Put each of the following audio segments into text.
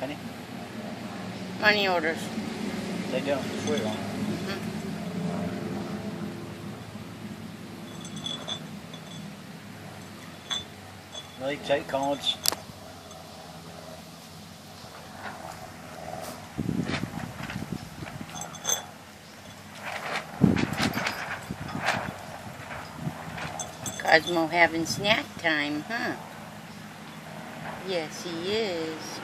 Penny? Money orders. They don't swear on it. They take cards. Cosmo having snack time, huh? Yes, he is.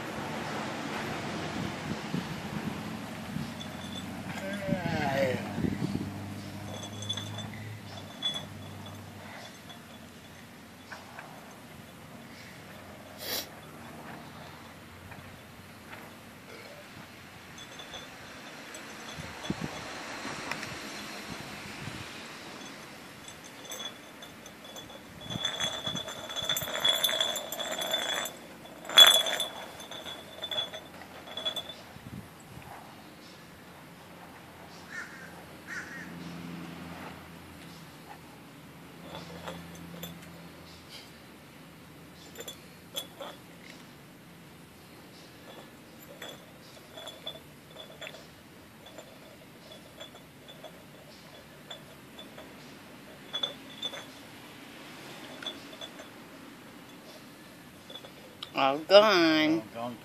All gone. Oh, gone.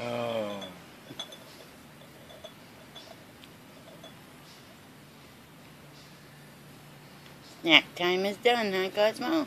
Oh. Snack time is done, huh, Cosmo?